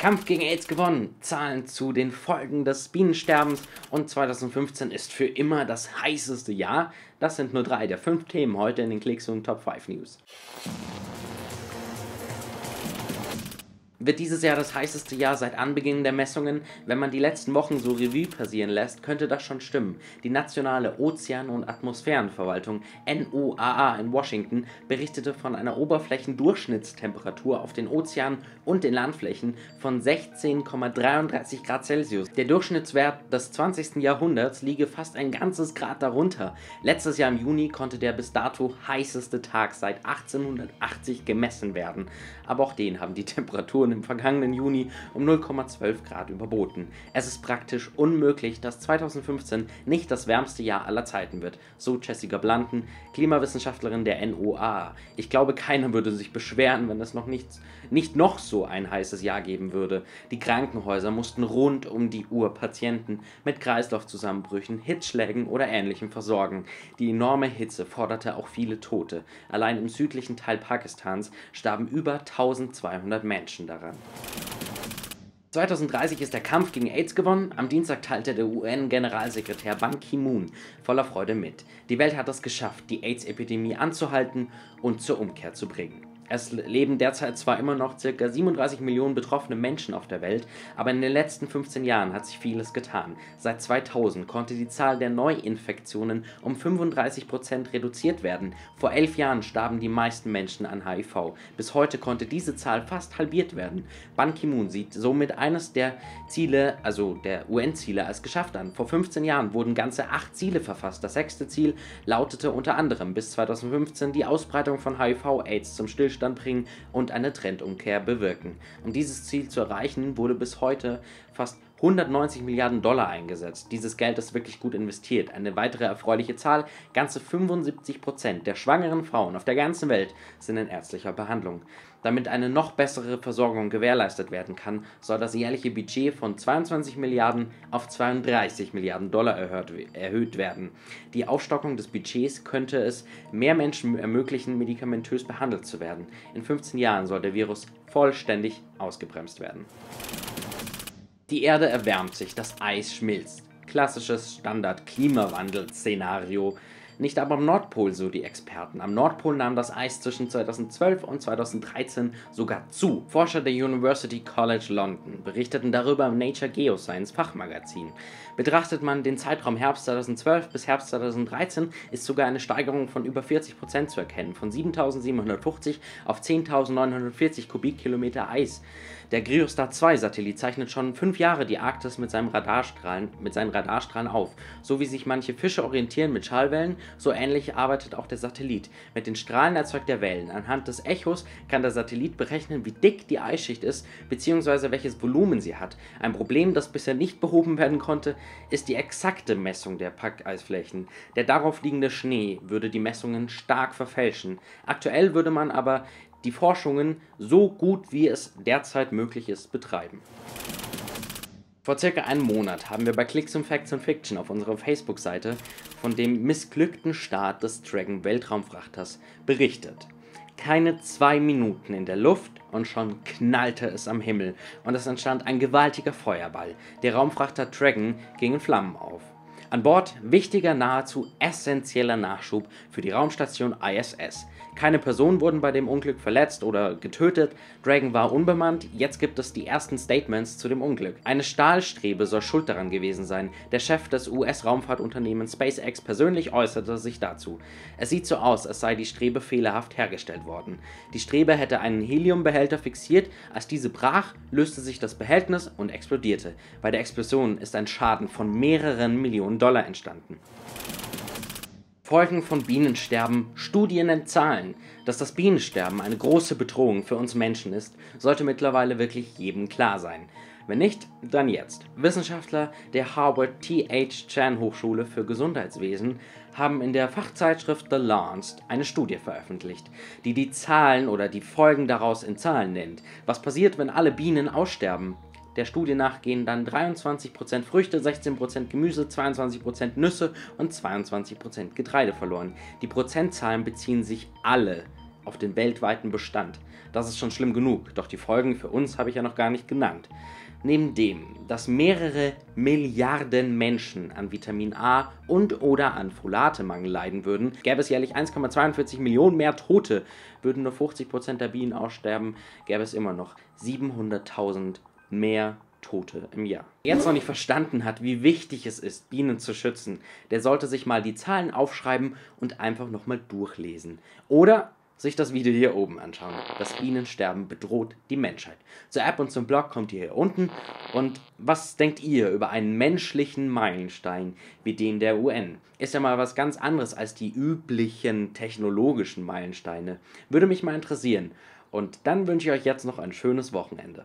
Kampf gegen AIDS gewonnen, Zahlen zu den Folgen des Bienensterbens und 2015 ist für immer das heißeste Jahr. Das sind nur drei der fünf Themen heute in den Klicks und Top 5 News. Wird dieses Jahr das heißeste Jahr seit Anbeginn der Messungen. Wenn man die letzten Wochen so Revue passieren lässt, könnte das schon stimmen. Die Nationale Ozean- und Atmosphärenverwaltung NOAA in Washington berichtete von einer Oberflächendurchschnittstemperatur auf den Ozeanen und den Landflächen von 16,33 Grad Celsius. Der Durchschnittswert des 20. Jahrhunderts liege fast ein ganzes Grad darunter. Letztes Jahr im Juni konnte der bis dato heißeste Tag seit 1880 gemessen werden. Aber auch den haben die Temperaturen Temperaturen im vergangenen Juni um 0,12 Grad überboten. Es ist praktisch unmöglich, dass 2015 nicht das wärmste Jahr aller Zeiten wird, so Jessica Blanton, Klimawissenschaftlerin der NOAA. Ich glaube, keiner würde sich beschweren, wenn es noch nicht, nicht noch so ein heißes Jahr geben würde. Die Krankenhäuser mussten rund um die Uhr Patienten mit Kreislaufzusammenbrüchen, Hitzschlägen oder ähnlichem versorgen. Die enorme Hitze forderte auch viele Tote. Allein im südlichen Teil Pakistans starben über 1200 Menschen daran daran. 2030 ist der Kampf gegen AIDS gewonnen. Am Dienstag teilte der UN-Generalsekretär Ban Ki-moon voller Freude mit. Die Welt hat es geschafft, die AIDS-Epidemie anzuhalten und zur Umkehr zu bringen. Es leben derzeit zwar immer noch ca. 37 Millionen betroffene Menschen auf der Welt, aber in den letzten 15 Jahren hat sich vieles getan. Seit 2000 konnte die Zahl der Neuinfektionen um 35% reduziert werden. Vor elf Jahren starben die meisten Menschen an HIV. Bis heute konnte diese Zahl fast halbiert werden. Ban Ki-moon sieht somit eines der Ziele, also der UN-Ziele, als geschafft an. Vor 15 Jahren wurden ganze acht Ziele verfasst. Das sechste Ziel lautete unter anderem bis 2015 die Ausbreitung von HIV-AIDS zum Stillstand Stillstand bringen und eine Trendumkehr bewirken. Um dieses Ziel zu erreichen, wurde bis heute fast 190 Milliarden Dollar eingesetzt. Dieses Geld ist wirklich gut investiert. Eine weitere erfreuliche Zahl, ganze 75 Prozent der schwangeren Frauen auf der ganzen Welt sind in ärztlicher Behandlung. Damit eine noch bessere Versorgung gewährleistet werden kann, soll das jährliche Budget von 22 Milliarden auf 32 Milliarden Dollar erhöht werden. Die Aufstockung des Budgets könnte es mehr Menschen ermöglichen, medikamentös behandelt zu werden. In 15 Jahren soll der Virus vollständig ausgebremst werden. Die Erde erwärmt sich, das Eis schmilzt. Klassisches Standard-Klimawandel-Szenario. Nicht aber am Nordpol, so die Experten. Am Nordpol nahm das Eis zwischen 2012 und 2013 sogar zu. Forscher der University College London berichteten darüber im Nature Geoscience Fachmagazin. Betrachtet man den Zeitraum Herbst 2012 bis Herbst 2013, ist sogar eine Steigerung von über 40% zu erkennen, von 7750 auf 10.940 Kubikkilometer Eis. Der Gryostat 2 Satellit zeichnet schon fünf Jahre die Arktis mit, seinem Radarstrahlen, mit seinen Radarstrahlen auf. So wie sich manche Fische orientieren mit Schallwellen, so ähnlich arbeitet auch der Satellit. Mit den Strahlen erzeugt er Wellen. Anhand des Echos kann der Satellit berechnen, wie dick die Eisschicht ist bzw. welches Volumen sie hat. Ein Problem, das bisher nicht behoben werden konnte, ist die exakte Messung der Packeisflächen. Der darauf liegende Schnee würde die Messungen stark verfälschen. Aktuell würde man aber die Forschungen so gut wie es derzeit möglich ist betreiben. Vor circa einem Monat haben wir bei Clicks und Facts and Fiction auf unserer Facebook-Seite von dem missglückten Start des Dragon Weltraumfrachters berichtet. Keine zwei Minuten in der Luft und schon knallte es am Himmel und es entstand ein gewaltiger Feuerball. Der Raumfrachter Dragon ging in Flammen auf. An Bord wichtiger, nahezu essentieller Nachschub für die Raumstation ISS. Keine Personen wurden bei dem Unglück verletzt oder getötet. Dragon war unbemannt. Jetzt gibt es die ersten Statements zu dem Unglück. Eine Stahlstrebe soll schuld daran gewesen sein. Der Chef des US-Raumfahrtunternehmens SpaceX persönlich äußerte sich dazu. Es sieht so aus, als sei die Strebe fehlerhaft hergestellt worden. Die Strebe hätte einen Heliumbehälter fixiert. Als diese brach, löste sich das Behältnis und explodierte. Bei der Explosion ist ein Schaden von mehreren Millionen Dollar entstanden. Folgen von Bienensterben, Studien in Zahlen. Dass das Bienensterben eine große Bedrohung für uns Menschen ist, sollte mittlerweile wirklich jedem klar sein. Wenn nicht, dann jetzt. Wissenschaftler der Harvard T.H. Chan Hochschule für Gesundheitswesen haben in der Fachzeitschrift The Lancet eine Studie veröffentlicht, die die Zahlen oder die Folgen daraus in Zahlen nennt. Was passiert, wenn alle Bienen aussterben? Der Studie nach gehen dann 23% Früchte, 16% Gemüse, 22% Nüsse und 22% Getreide verloren. Die Prozentzahlen beziehen sich alle auf den weltweiten Bestand. Das ist schon schlimm genug, doch die Folgen für uns habe ich ja noch gar nicht genannt. Neben dem, dass mehrere Milliarden Menschen an Vitamin A und oder an Folatemangel leiden würden, gäbe es jährlich 1,42 Millionen mehr Tote, würden nur 50% der Bienen aussterben, gäbe es immer noch 700.000 mehr Tote im Jahr. Wer jetzt noch nicht verstanden hat, wie wichtig es ist, Bienen zu schützen, der sollte sich mal die Zahlen aufschreiben und einfach nochmal durchlesen. Oder sich das Video hier oben anschauen. Das Bienensterben bedroht die Menschheit. Zur App und zum Blog kommt ihr hier unten. Und was denkt ihr über einen menschlichen Meilenstein wie den der UN? Ist ja mal was ganz anderes als die üblichen technologischen Meilensteine. Würde mich mal interessieren. Und dann wünsche ich euch jetzt noch ein schönes Wochenende.